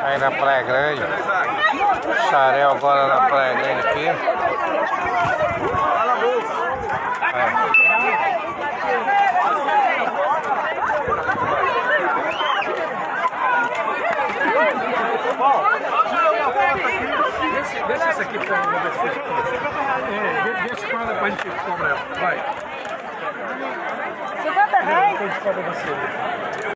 Aí na Praia Grande. Xarel agora na Praia Grande aqui. É. Deixa isso aqui pra mim, deixa é, com ela pra gente cobrar ela. Vai. 50 reais? Depois cobra você.